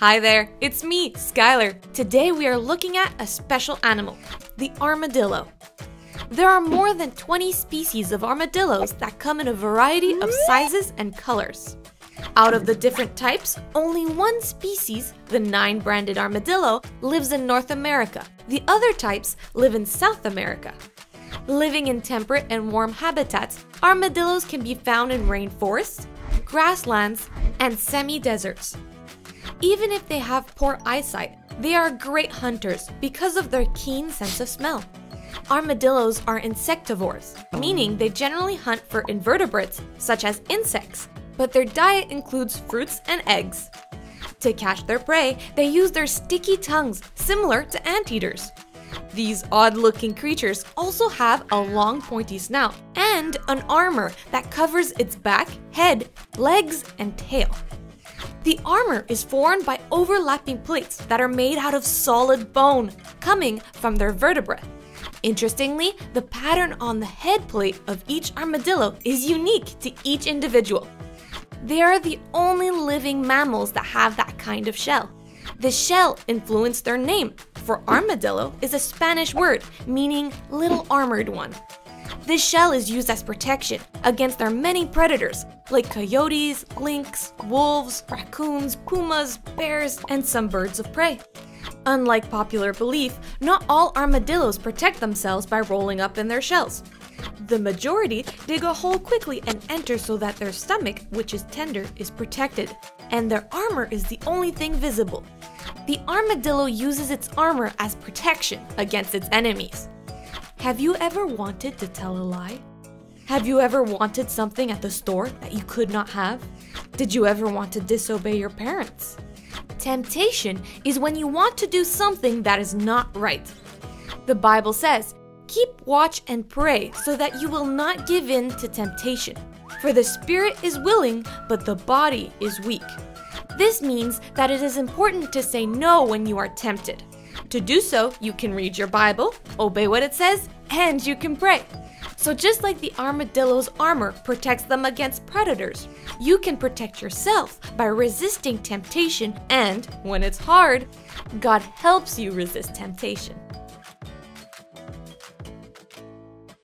Hi there, it's me, Skyler. Today we are looking at a special animal, the armadillo. There are more than 20 species of armadillos that come in a variety of sizes and colors. Out of the different types, only one species, the nine banded armadillo, lives in North America. The other types live in South America. Living in temperate and warm habitats, armadillos can be found in rainforests, grasslands, and semi deserts. Even if they have poor eyesight, they are great hunters because of their keen sense of smell. Armadillos are insectivores, meaning they generally hunt for invertebrates such as insects, but their diet includes fruits and eggs. To catch their prey, they use their sticky tongues, similar to anteaters. These odd looking creatures also have a long pointy snout and an armor that covers its back, head, legs, and tail. The armor is formed by overlapping plates that are made out of solid bone, coming from their vertebrae. Interestingly, the pattern on the head plate of each armadillo is unique to each individual. They are the only living mammals that have that kind of shell. The shell influenced their name, for armadillo is a Spanish word meaning little armored one. This shell is used as protection against their many predators, like coyotes, lynx, wolves, raccoons, pumas, bears, and some birds of prey. Unlike popular belief, not all armadillos protect themselves by rolling up in their shells. The majority dig a hole quickly and enter so that their stomach, which is tender, is protected, and their armor is the only thing visible. The armadillo uses its armor as protection against its enemies. Have you ever wanted to tell a lie? Have you ever wanted something at the store that you could not have? Did you ever want to disobey your parents? Temptation is when you want to do something that is not right. The Bible says, Keep watch and pray so that you will not give in to temptation. For the spirit is willing, but the body is weak. This means that it is important to say no when you are tempted. To do so, you can read your Bible, obey what it says, and you can pray. So, just like the armadillo's armor protects them against predators, you can protect yourself by resisting temptation, and when it's hard, God helps you resist temptation.